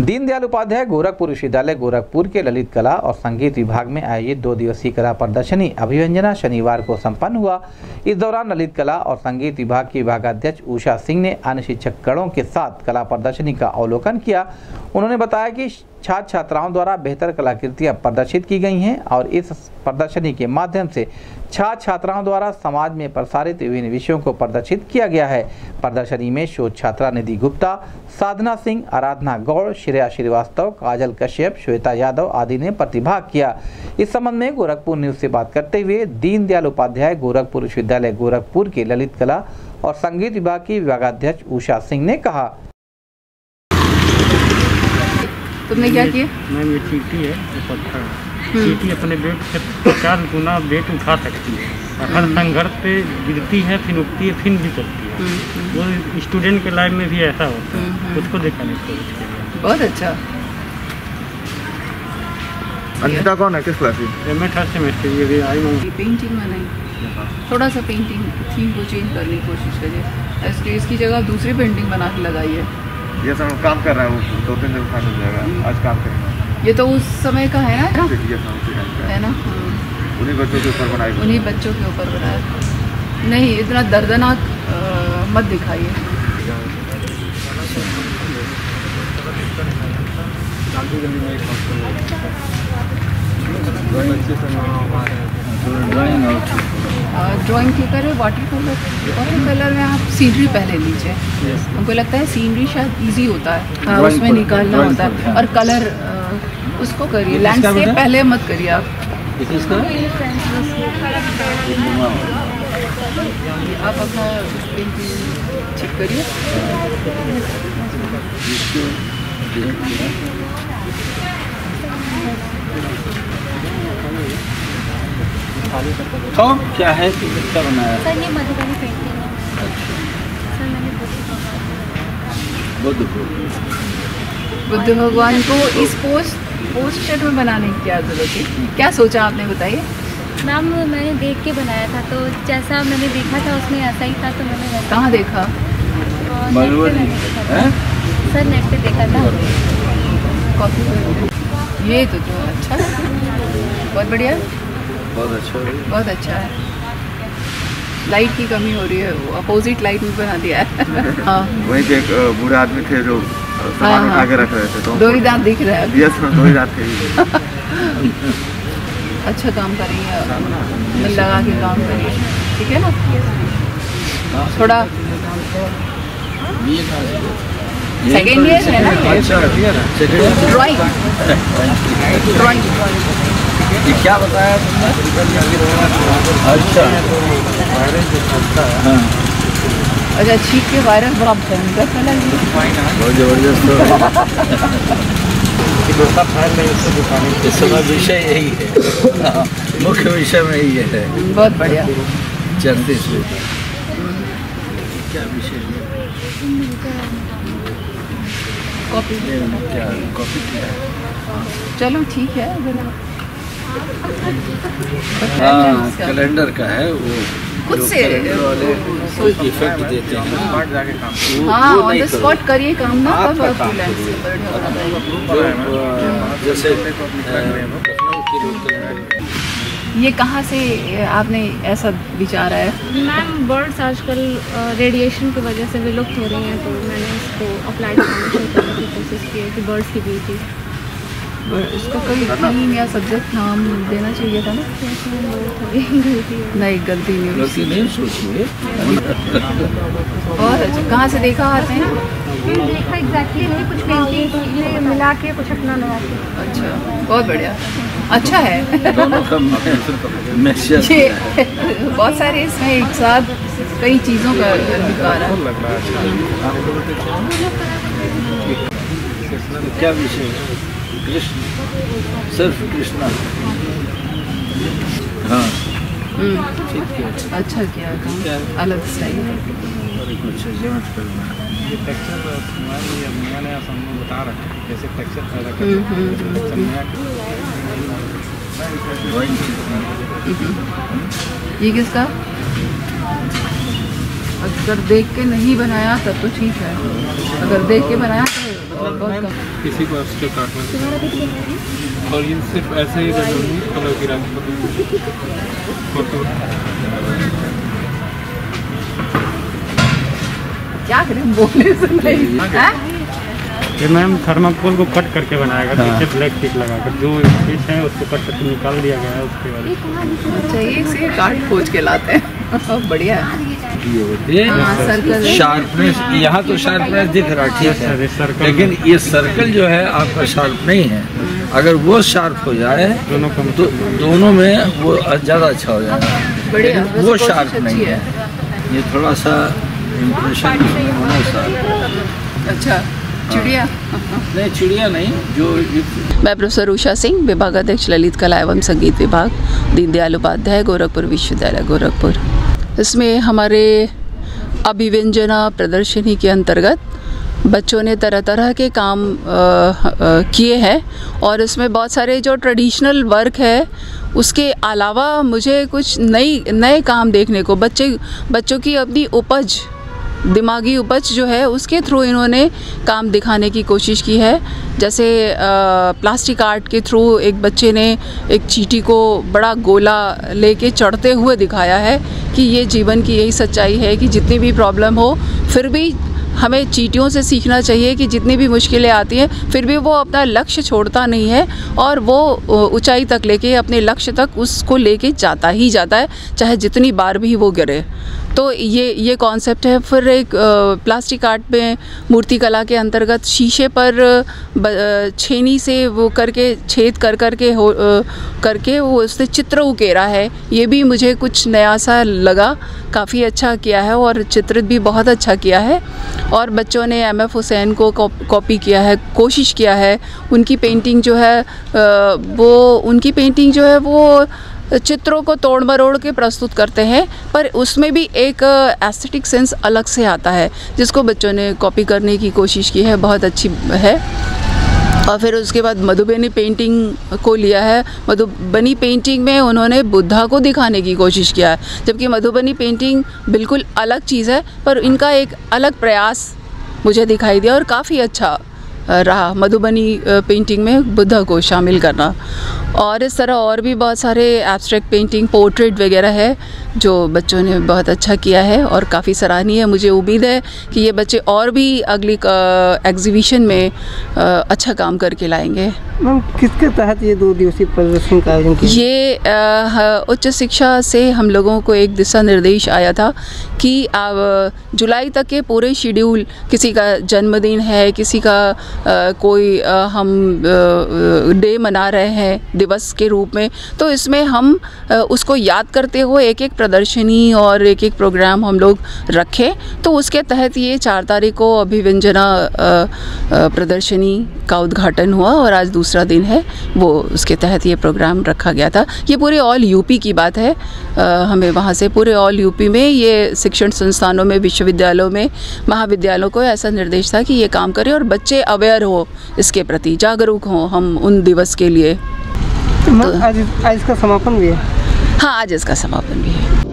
दीनदयाल उपाध्याय गोरखपुर विश्वविद्यालय गोरखपुर के ललित कला और संगीत विभाग में आयोजित दो दिवसीय कला प्रदर्शनी अभिव्यंजना शनिवार को संपन्न हुआ। इस दौरान ललित कला और संगीत विभाग की विभागाध्यक्ष उषा सिंह ने अन्य शिक्षकगणों के साथ कला प्रदर्शनी का अवलोकन किया। उन्होंने बताया कि छात्र छात्राओं द्वारा बेहतर कलाकृतियाँ प्रदर्शित की गई हैं और इस प्रदर्शनी के माध्यम से छात्र छात्राओं द्वारा समाज में प्रसारित विभिन्न विषयों को प्रदर्शित किया गया है। प्रदर्शनी में शोध छात्रा निधि गुप्ता साधना सिंह आराधना गौड़ श्रेया श्रीवास्तव काजल कश्यप श्वेता यादव आदि ने प्रतिभाग किया। इस संबंध में गोरखपुर न्यूज़ से बात करते हुए दीनदयाल उपाध्याय गोरखपुर विश्वविद्यालय गोरखपुर के ललित कला और संगीत विभाग की विभागाध्यक्ष उषा सिंह ने कहा। तुमने क्या किया? मैम ये चीटी है ये पत्थर है। चीटी अपने वेट से पचास गुना वेट उठा सकती है। और हर संघर्ष पे गिरती है फिर उठती है फिर भी चलती है। वो स्टूडेंट के लाइफ में भी ऐसा होता है। उसको दिखाने की कोशिश करिए। बहुत अच्छा। अंकिता कौन है? किस क्लास की? एम ए थर्ड सेमेस्टर ये भी आई मैं पेंटिंग बनाई थोड़ा सा पेंटिंग थीम को चेंज करने की कोशिश करिए। स्टेज की जगह दूसरी पेंटिंग बना के लगाइए ये सब काम कर रहा है वो दो तीन दिन हो जाएगा। आज काम करेंगे। ये तो उस समय का है ना? है। है। ना? हाँ। उन्हीं बच्चों के ऊपर हुई। उन्हीं बच्चों के ऊपर बनाया नहीं इतना दर्दनाक मत दिखाइए। ड्राइंग के colour water colour water colour में आप सीनरी पहले लीजिए। हमको लगता है सीनरी शायद इजी होता है। हाँ, उसमें निकालना होता है। और कलर उसको करिए। लैंडस्केप पहले मत करिए आप। आप अपना चेक करिए। तो क्या है? कि बनाया? सर ये मधुबनी पेंटिंग है। सर मैंने बुद्ध को। बुद्ध भगवान को इस पोस्ट पोस्टर में बनाने की क्या ज़रूरत है क्या सोचा आपने बताइए। मैम मैंने देख के बनाया था तो जैसा मैंने देखा था उसमें ऐसा ही था तो मैंने कहाँ देखा? था। हैं? सर नेट पे देखा था। कॉपी ये तो जो अच्छा बहुत बढ़िया। बहुत अच्छा बहुत अच्छा है। लाइट की कमी हो रही है अपोजिट लाइट में बना दिया है। हाँ। वहीं पे एक बूढ़े आदमी थे जो अ, हाँ, सामान हाँ। रख रहे थे तो। दो ही दांत दिख रहा है यस मैम दो ही रात थे। अच्छा काम करिए मन लगा के काम करिए ठीक है ना? थोड़ा ये सेकेंड ईयर है ना। अच्छा सेकंड ड्राइंग ड्राइंग ये क्या बताया तुमने? अच्छा। हाँ। अच्छा छीक के वायरस बड़ा भयंकर फैला है। बहुत ज़बरदस्त हो। इस समय विषय यही है। मुख्य विषय में यही है। बहुत बढ़िया। चलते क्या विषय है? कॉपी क्या कॉपी क्या? चलो ठीक है। अगर हाँ कैलेंडर का है वो खुद से इफ़ेक्ट देते हैं हाँ ऑन द स्पॉट करिए काम ना तब अ, जैसे अ, ये कहाँ से आपने ऐसा विचार आया मैम बर्ड्स आजकल रेडिएशन की वजह से विलुप्त हो रही हैं तो मैंने इसको अप्लाइड करने शुरू करने की कोशिश की है कि बर्ड्स की ब्यूटी इसको कोई थीम या सब्जेक्ट नाम देना चाहिए था ना? नहीं गलती नहीं गलती नहीं सोचिए बहुत अच्छा कहाँ से देखा आते हैं देखा एग्जैक्टली नहीं कुछ पेंटिंग मिला के कुछ अपना लगा के अच्छा बहुत बढ़िया। अच्छा है। दोनों का मिक्सचर ये बहुत सारे इसमें एक साथ कई चीज़ों का विकार है क्या विषय है? कृष्ण। सिर्फ़ कृष्णा। हाँ। हम्म, ठीक है। अच्छा किया काम अलग स्टाइल कुछ ये टेक्सचर नया नया बता रहे हैं टेक्सचर पैदा हम्म, हैं। हम्म, सीखना ये किसका? अगर देख के नहीं बनाया तब तो ठीक है। अगर देख के बनाया तो मतलब किसी को उसके काटना और ये सिर्फ़ ऐसे ही रंग कलर गिरा के फ़ोटो। क्या करें बोलने से नहीं। ये मैम थर्माकोल को कट करके बनाया गया हाँ। ब्लैक टिक लगा कर जो पीस है उसको कट करके निकाल दिया गया है उसके बाद। अच्छा एक से एक कार्ड खोज के लाते हैं। बढ़िया है। ये होती है हाँ, है। शार्पनेस यहाँ तो शार्पनेस दिख रहा ठीक है। लेकिन ये सर्कल जो है आपका शार्प नहीं है। अगर वो शार्प हो जाए दोनों का तो दोनों में वो ज़्यादा अच्छा हो जाएगा। वैसे वो शार्प नहीं है। ये थोड़ा सा इम्प्रेशन होना सा अच्छा चिड़िया? नहीं चिड़िया नहीं जो मैं प्रोफेसर उषा सिंह विभागाध्यक्ष ललित कला एवं संगीत विभाग दीनदयाल उपाध्याय गोरखपुर विश्वविद्यालय गोरखपुर। इसमें हमारे अभिव्यंजना प्रदर्शनी के अंतर्गत बच्चों ने तरह तरह के काम किए हैं और इसमें बहुत सारे जो ट्रेडिशनल वर्क है, उसके अलावा मुझे कुछ नई, नए काम देखने को, बच्चे, बच्चों की अपनी उपज दिमागी उपज जो है, उसके थ्रू इन्होंने काम दिखाने की कोशिश की है। जैसे प्लास्टिक आर्ट के थ्रू एक बच्चे ने एक चीटी को बड़ा गोला लेके चढ़ते हुए दिखाया है कि ये जीवन की यही सच्चाई है कि जितनी भी प्रॉब्लम हो, फिर भी हमें चीटियों से सीखना चाहिए कि जितनी भी मुश्किलें आती हैं, फिर भी वो अपना लक्ष्य छोड़ता नहीं है और वो ऊंचाई तक लेके अपने लक्ष्य तक उसको लेके जाता ही जाता है, चाहे जितनी बार भी वो गिरे। तो ये ये कॉन्सेप्ट है। फिर एक प्लास्टिक आर्ट में मूर्ति कला के अंतर्गत शीशे पर छेनी से वो करके, छेद कर कर के हो करके वो उससे चित्र उकेरा है। ये भी मुझे कुछ नया सा लगा। काफ़ी अच्छा किया है और चित्रित भी बहुत अच्छा किया है। और बच्चों ने एम एफ़ हुसैन को कॉपी किया है, कोशिश किया है। उनकी पेंटिंग जो है वो, उनकी पेंटिंग जो है वो चित्रों को तोड़ मरोड़ के प्रस्तुत करते हैं, पर उसमें भी एक एस्थेटिक सेंस अलग से आता है, जिसको बच्चों ने कॉपी करने की कोशिश की है, बहुत अच्छी है। और फिर उसके बाद मधुबनी पेंटिंग को लिया है। मधुबनी पेंटिंग में उन्होंने बुद्धा को दिखाने की कोशिश किया है, जबकि मधुबनी पेंटिंग बिल्कुल अलग चीज़ है, पर इनका एक अलग प्रयास मुझे दिखाई दिया और काफ़ी अच्छा रहा। मधुबनी पेंटिंग में बुद्धा को शामिल करना। और इस तरह और भी बहुत सारे एब्स्ट्रैक्ट पेंटिंग पोर्ट्रेट वगैरह है जो बच्चों ने बहुत अच्छा किया है और काफ़ी सराहनीय है। मुझे उम्मीद है कि ये बच्चे और भी अगली एग्जीबिशन में अच्छा काम करके लाएँगे। मैम किसके तहत ये दो दिवसीय प्रदर्शन का आयोजन ये उच्च शिक्षा से हम लोगों को एक दिशा निर्देश आया था कि अब जुलाई तक के पूरे शेड्यूल किसी का जन्मदिन है किसी का कोई हम डे मना रहे हैं, दिवस के रूप में तो इसमें हम उसको याद करते हुए एक एक प्रदर्शनी और एक एक प्रोग्राम हम लोग रखें तो उसके तहत ये चार तारीख को अभिव्यंजना प्रदर्शनी का उद्घाटन हुआ और आज दूसरा दिन है, वो उसके तहत ये प्रोग्राम रखा गया था। ये पूरे ऑल यूपी की बात है। हमें वहाँ से पूरे ऑल यूपी में, ये शिक्षण संस्थानों में, विश्वविद्यालयों में, महाविद्यालयों को ऐसा निर्देश था कि ये काम करें और बच्चे अवेयर हो इसके प्रति जागरूक हो हम उन दिवस के लिए। तो आज आज इसका समापन भी है। हाँ आज इसका समापन भी है।